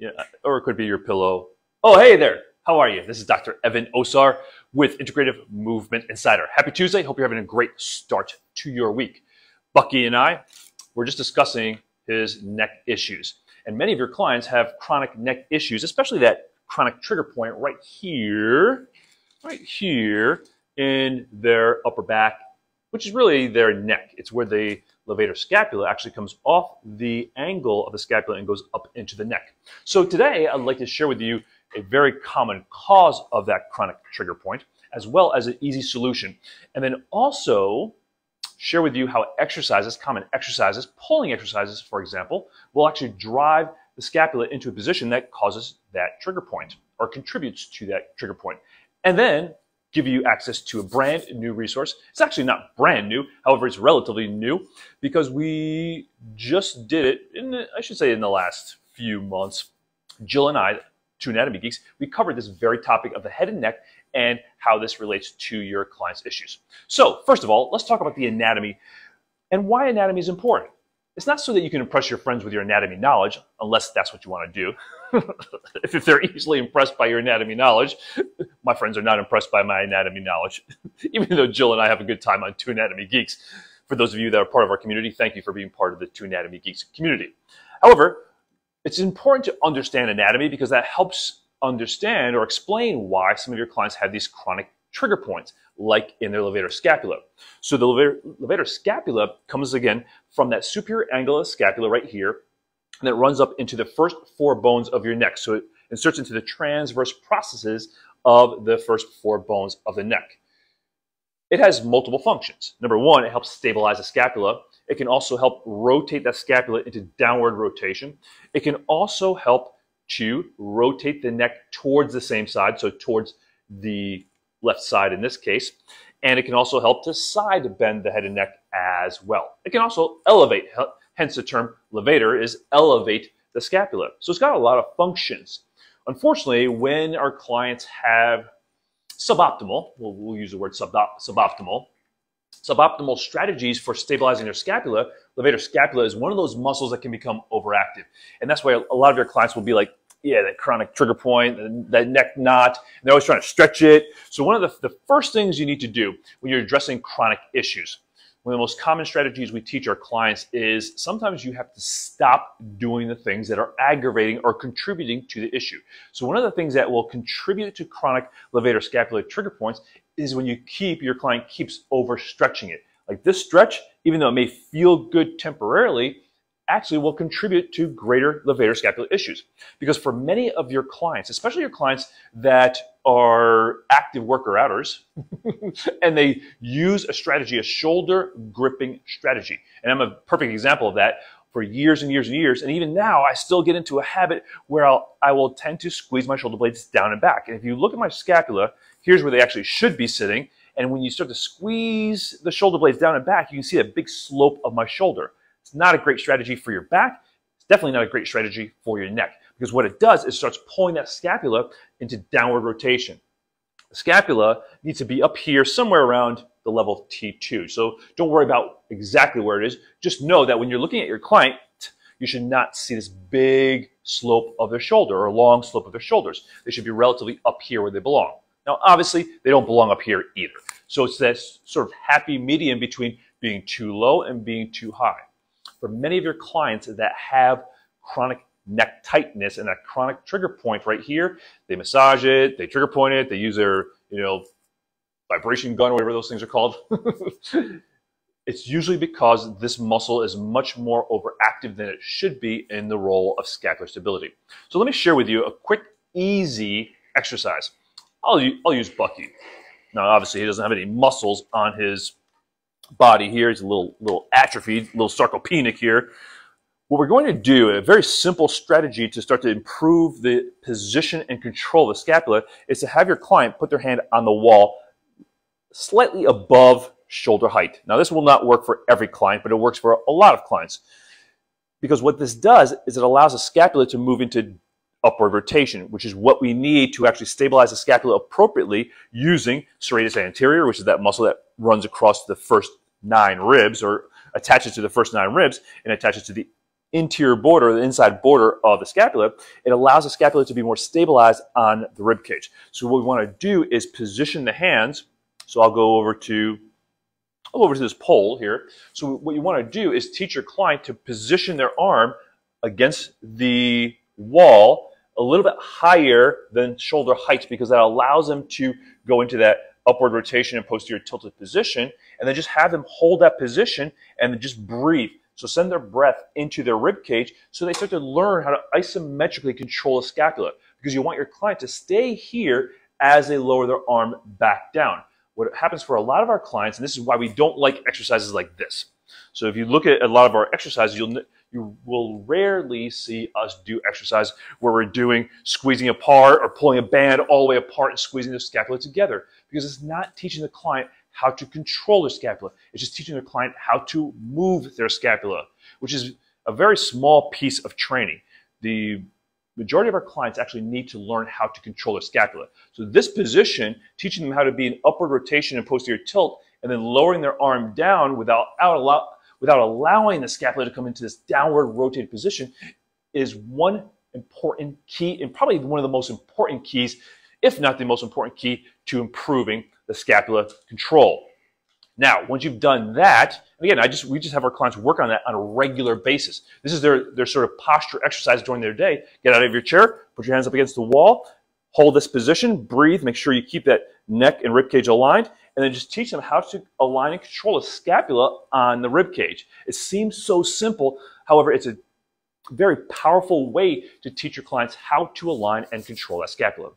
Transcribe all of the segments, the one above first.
Yeah, or it could be your pillow. Oh, hey there. How are you? This is Dr. Evan Osar with Integrative Movement Insider. Happy Tuesday. Hope you're having a great start to your week. Bucky and I were just discussing his neck issues. And many of your clients have chronic neck issues, especially that chronic trigger point right here, right here in their upper back, which is really their neck. It's where the levator scapula actually comes off the angle of the scapula and goes up into the neck. So today I'd like to share with you a very common cause of that chronic trigger point, as well as an easy solution. And then also share with you how exercises, common exercises, pulling exercises, for example, will actually drive the scapula into a position that causes that trigger point or contributes to that trigger point. And then give you access to a brand new resource. It's actually not brand new, however, it's relatively new because we just did it in, the, I should say, in the last few months. Jill and I, two anatomy geeks, we covered this very topic of the head and neck and how this relates to your client's issues. So, first of all, let's talk about the anatomy and why anatomy is important. It's not so that you can impress your friends with your anatomy knowledge, unless that's what you want to do. if, if they're easily impressed by your anatomy knowledge, my friends are not impressed by my anatomy knowledge. Even though Jill and I have a good time on Two Anatomy Geeks. For those of you that are part of our community, thank you for being part of the Two Anatomy Geeks community. However, it's important to understand anatomy because that helps understand or explain why some of your clients have these chronic trigger points, like in their levator scapula. So the levator, levator scapula comes again from that superior angle of the scapula right here, and it runs up into the first four bones of your neck. So it inserts into the transverse processes of the first four bones of the neck. It has multiple functions. Number one, it helps stabilize the scapula. It can also help rotate that scapula into downward rotation. It can also help to rotate the neck towards the same side, so towards the left side in this case. And it can also help to side bend the head and neck as well. It can also elevate, hence the term levator is elevate the scapula. So it's got a lot of functions. Unfortunately, when our clients have suboptimal, we'll, we'll use the word suboptimal, suboptimal strategies for stabilizing their scapula, levator scapula is one of those muscles that can become overactive. And that's why a lot of your clients will be like, yeah, that chronic trigger point, that neck knot. they're always trying to stretch it. So one of the, the first things you need to do when you're addressing chronic issues, one of the most common strategies we teach our clients is sometimes you have to stop doing the things that are aggravating or contributing to the issue. So one of the things that will contribute to chronic levator scapular trigger points is when you keep, your client keeps overstretching it. Like this stretch, even though it may feel good temporarily, actually will contribute to greater levator scapular issues. Because for many of your clients, especially your clients that are active worker outers, and they use a strategy, a shoulder gripping strategy. And I'm a perfect example of that for years and years and years. And even now, I still get into a habit where I'll, I will tend to squeeze my shoulder blades down and back. And if you look at my scapula, here's where they actually should be sitting. And when you start to squeeze the shoulder blades down and back, you can see a big slope of my shoulder. It's not a great strategy for your back. It's definitely not a great strategy for your neck because what it does is starts pulling that scapula into downward rotation. The scapula needs to be up here somewhere around the level T2. So don't worry about exactly where it is. Just know that when you're looking at your client, you should not see this big slope of their shoulder or long slope of their shoulders. They should be relatively up here where they belong. Now, obviously, they don't belong up here either. So it's this sort of happy medium between being too low and being too high for many of your clients that have chronic neck tightness and that chronic trigger point right here, they massage it, they trigger point it, they use their, you know, vibration gun, whatever those things are called. it's usually because this muscle is much more overactive than it should be in the role of scapular stability. So let me share with you a quick, easy exercise. I'll, I'll use Bucky. Now, obviously, he doesn't have any muscles on his body here. He's a little, little atrophied, a little sarcopenic here. What we're going to do, a very simple strategy to start to improve the position and control of the scapula, is to have your client put their hand on the wall slightly above shoulder height. Now, this will not work for every client, but it works for a lot of clients. Because what this does is it allows the scapula to move into upward rotation, which is what we need to actually stabilize the scapula appropriately using serratus anterior, which is that muscle that runs across the first nine ribs or attaches to the first nine ribs and attaches to the interior border, the inside border of the scapula, it allows the scapula to be more stabilized on the rib cage. So what we want to do is position the hands. So I'll go over to I'll go over to this pole here. So what you want to do is teach your client to position their arm against the wall a little bit higher than shoulder height because that allows them to go into that upward rotation and posterior tilted position and then just have them hold that position and just breathe. So send their breath into their rib cage so they start to learn how to isometrically control the scapula because you want your client to stay here as they lower their arm back down. What happens for a lot of our clients, and this is why we don't like exercises like this. So if you look at a lot of our exercises, you'll you will rarely see us do exercise where we're doing squeezing apart or pulling a band all the way apart and squeezing the scapula together because it's not teaching the client how to control their scapula. It's just teaching the client how to move their scapula, which is a very small piece of training. The majority of our clients actually need to learn how to control their scapula. So this position, teaching them how to be in upward rotation and posterior tilt, and then lowering their arm down without, allow, without allowing the scapula to come into this downward rotated position is one important key and probably one of the most important keys, if not the most important key to improving the scapula control. Now, once you've done that, again, I just we just have our clients work on that on a regular basis. This is their, their sort of posture exercise during their day. Get out of your chair, put your hands up against the wall, hold this position, breathe, make sure you keep that neck and rib cage aligned, and then just teach them how to align and control the scapula on the rib cage. It seems so simple, however, it's a very powerful way to teach your clients how to align and control that scapula.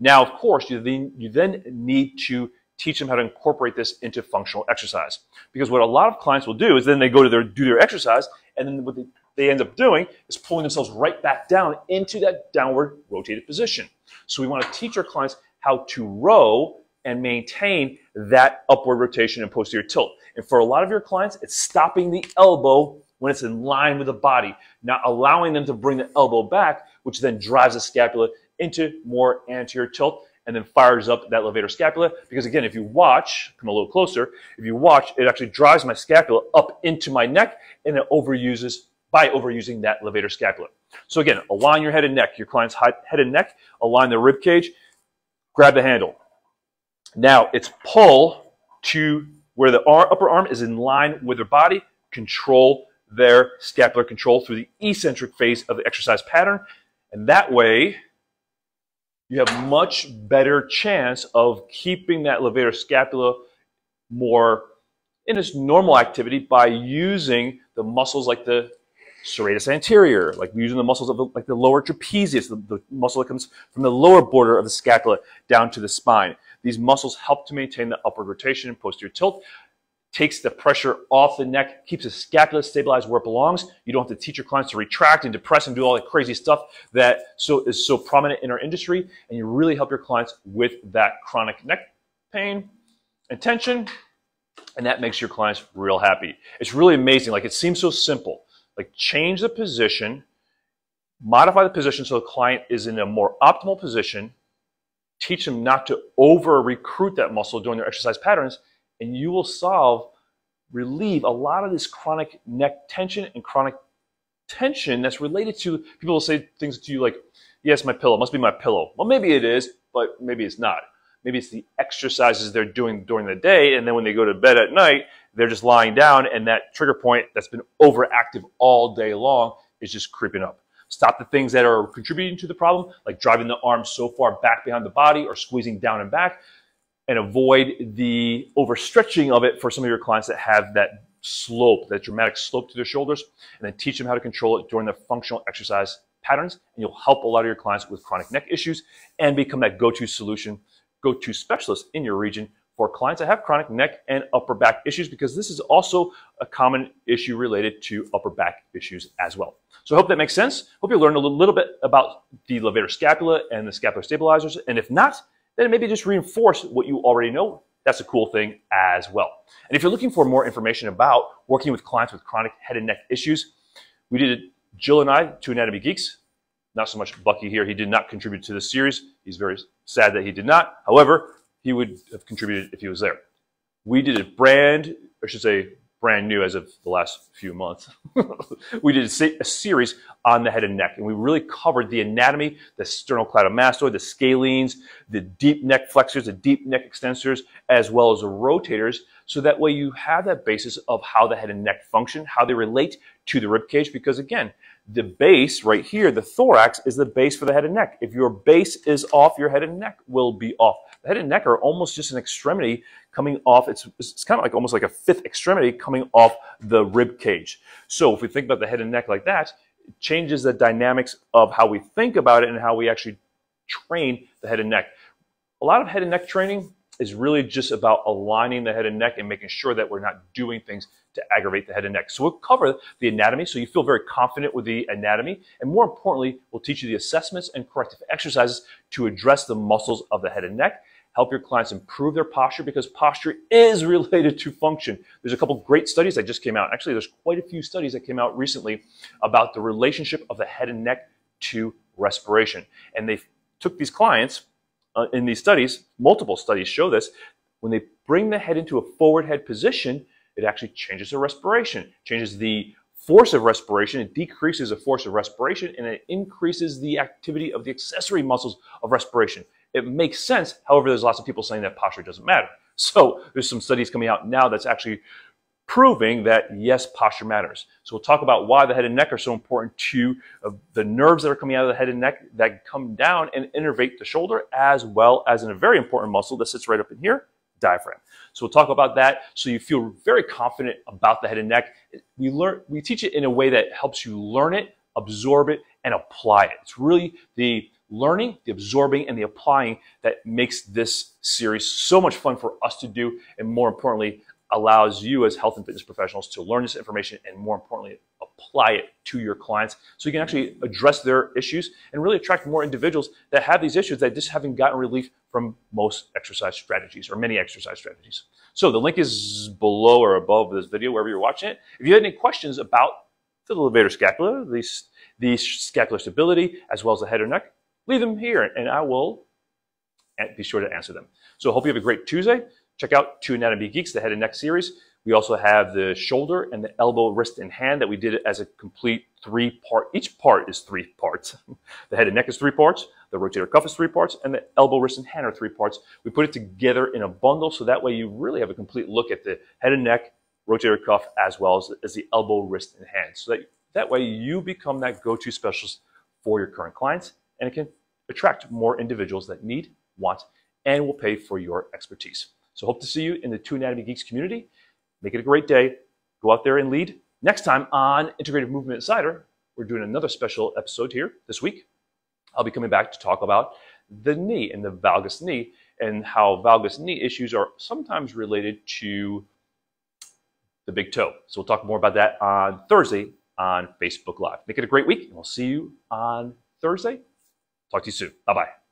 Now, of course, you then, you then need to teach them how to incorporate this into functional exercise. Because what a lot of clients will do is then they go to their, do their exercise, and then what they, they end up doing is pulling themselves right back down into that downward rotated position. So we want to teach our clients how to row and maintain that upward rotation and posterior tilt. And for a lot of your clients, it's stopping the elbow when it's in line with the body, not allowing them to bring the elbow back, which then drives the scapula into more anterior tilt and then fires up that levator scapula. Because again, if you watch, come a little closer, if you watch, it actually drives my scapula up into my neck and it overuses by overusing that levator scapula. So again, align your head and neck, your client's head and neck, align the rib cage, grab the handle. Now it's pull to where the upper arm is in line with their body, control their scapular control through the eccentric phase of the exercise pattern. And that way, you have much better chance of keeping that levator scapula more in its normal activity by using the muscles like the serratus anterior, like using the muscles of the, like the lower trapezius, the, the muscle that comes from the lower border of the scapula down to the spine. These muscles help to maintain the upward rotation and posterior tilt, takes the pressure off the neck, keeps the scapula stabilized where it belongs. You don't have to teach your clients to retract and depress and do all that crazy stuff that so is so prominent in our industry. And you really help your clients with that chronic neck pain and tension. And that makes your clients real happy. It's really amazing. Like it seems so simple. Like change the position, modify the position so the client is in a more optimal position, teach them not to over recruit that muscle during their exercise patterns, and you will solve, relieve a lot of this chronic neck tension and chronic tension that's related to people will say things to you like, yes, my pillow, must be my pillow. Well, maybe it is, but maybe it's not. Maybe it's the exercises they're doing during the day, and then when they go to bed at night, they're just lying down, and that trigger point that's been overactive all day long is just creeping up. Stop the things that are contributing to the problem, like driving the arm so far back behind the body or squeezing down and back and avoid the overstretching of it for some of your clients that have that slope, that dramatic slope to their shoulders, and then teach them how to control it during their functional exercise patterns. And you'll help a lot of your clients with chronic neck issues and become that go-to solution, go-to specialist in your region for clients that have chronic neck and upper back issues because this is also a common issue related to upper back issues as well. So I hope that makes sense. Hope you learned a little bit about the levator scapula and the scapular stabilizers. And if not, then maybe just reinforce what you already know. That's a cool thing as well. And if you're looking for more information about working with clients with chronic head and neck issues, we did it, Jill and I, two Anatomy Geeks. Not so much Bucky here. He did not contribute to this series. He's very sad that he did not. However, he would have contributed if he was there. We did a brand, I should say, brand new as of the last few months. we did a, series on the head and neck, and we really covered the anatomy, the sternocleidomastoid, the scalenes, the deep neck flexors, the deep neck extensors, as well as the rotators, so that way you have that basis of how the head and neck function, how they relate to the rib cage, because again, the base right here, the thorax, is the base for the head and neck. If your base is off, your head and neck will be off. The head and neck are almost just an extremity coming off. It's, it's kind of like almost like a fifth extremity coming off the rib cage. So if we think about the head and neck like that, it changes the dynamics of how we think about it and how we actually train the head and neck. A lot of head and neck training is really just about aligning the head and neck and making sure that we're not doing things to aggravate the head and neck. So we'll cover the anatomy so you feel very confident with the anatomy. And more importantly, we'll teach you the assessments and corrective exercises to address the muscles of the head and neck help your clients improve their posture because posture is related to function. There's a couple great studies that just came out. Actually, there's quite a few studies that came out recently about the relationship of the head and neck to respiration. And they took these clients uh, in these studies, multiple studies show this, when they bring the head into a forward head position, it actually changes the respiration, changes the force of respiration, it decreases the force of respiration, and it increases the activity of the accessory muscles of respiration. It makes sense. However, there's lots of people saying that posture doesn't matter. So there's some studies coming out now that's actually proving that yes, posture matters. So we'll talk about why the head and neck are so important to uh, the nerves that are coming out of the head and neck that come down and innervate the shoulder, as well as in a very important muscle that sits right up in here, diaphragm. So we'll talk about that so you feel very confident about the head and neck. We learn, we teach it in a way that helps you learn it, absorb it, and apply it. It's really the learning, the absorbing, and the applying that makes this series so much fun for us to do, and more importantly, allows you as health and fitness professionals to learn this information and more importantly, apply it to your clients so you can actually address their issues and really attract more individuals that have these issues that just haven't gotten relief from most exercise strategies or many exercise strategies. So the link is below or above this video, wherever you're watching it. If you have any questions about the levator scapula, the, the scapular stability, as well as the head or neck, leave them here and I will be sure to answer them. So I hope you have a great Tuesday. Check out Two Anatomy Geeks, the head and neck series. We also have the shoulder and the elbow, wrist, and hand that we did as a complete three part. Each part is three parts. the head and neck is three parts. The rotator cuff is three parts. And the elbow, wrist, and hand are three parts. We put it together in a bundle so that way you really have a complete look at the head and neck, rotator cuff, as well as, as the elbow, wrist, and hand. So that, that way you become that go-to specialist for your current clients and it can attract more individuals that need, want, and will pay for your expertise. So hope to see you in the Two Anatomy Geeks community. Make it a great day. Go out there and lead. Next time on Integrative Movement Insider, we're doing another special episode here this week. I'll be coming back to talk about the knee and the valgus knee and how valgus knee issues are sometimes related to the big toe. So we'll talk more about that on Thursday on Facebook Live. Make it a great week, and we'll see you on Thursday. Talk to you soon. Bye bye.